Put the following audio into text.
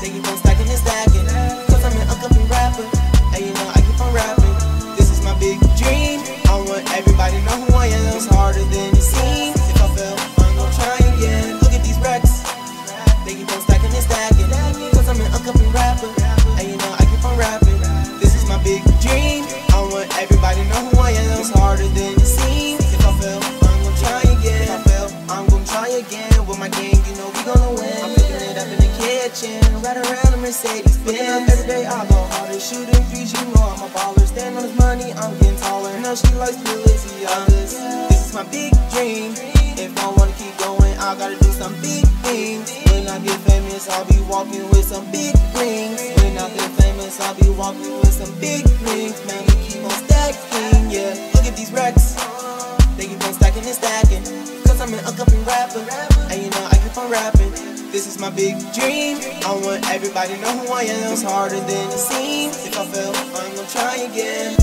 They keep on stacking and stacking. Cause I'm an upcoming rapper. And you know I keep on rapping. This is my big dream. I want everybody to know who I am. It's harder than it seems. If I fail, I'm gonna try again. Look at these racks. They keep on stacking and stacking. Cause I'm an upcoming rapper. And you know I keep on rapping. This is my big dream. I want everybody to know way, I go harder. Shooting threes, you know I'm a baller. Stand on this money, I'm getting taller. Now she likes others. This is my big dream. If I wanna keep going, I gotta do some big things. When I get famous, I'll be walking with some big rings. When I get famous, I'll be walking with some big rings. Man, we keep on stacking, yeah. Look at these racks. They keep on stacking and stacking. Cause I'm an upcoming rapper. And you know I keep on rapping. This is my big dream. I want everybody to know who I am. It's harder than it seems. If I fail, I'm gonna try again.